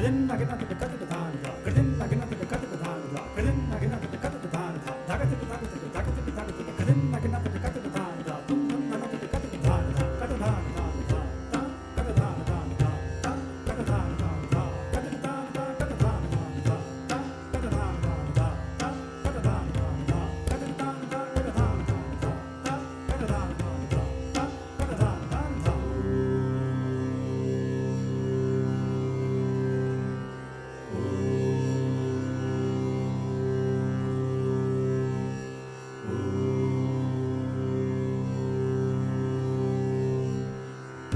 Kadin, I cannot get the cut of the time. Kadin, I cannot get the cut of the time. Kadin, I cannot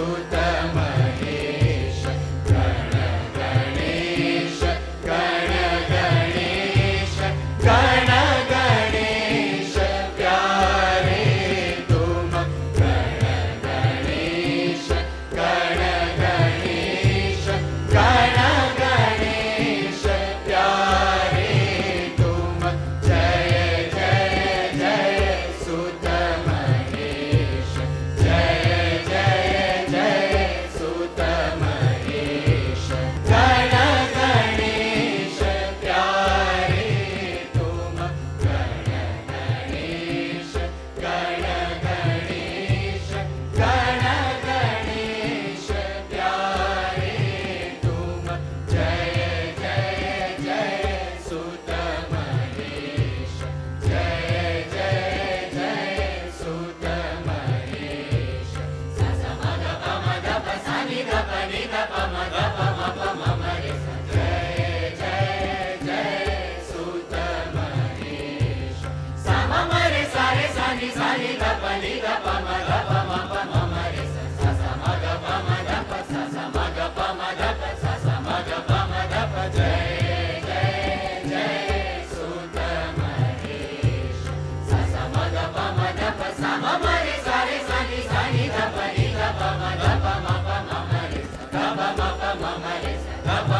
Sota. bye